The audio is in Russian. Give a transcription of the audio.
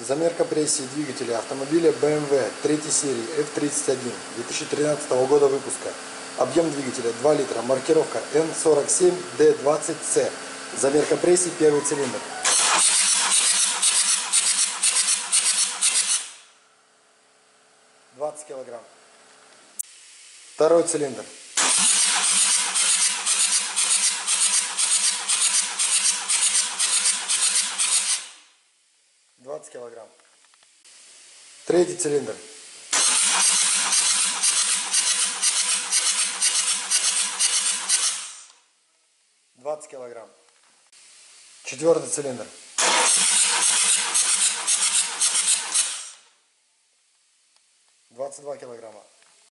Замер компрессии двигателя автомобиля BMW 3 серии F31 2013 года выпуска. Объем двигателя 2 литра. Маркировка N47D20C. Замер компрессии первый цилиндр. Двадцать килограмм. Второй цилиндр. Двадцать килограмм. Третий цилиндр. Двадцать килограмм. Четвертый цилиндр. Двадцать два килограмма.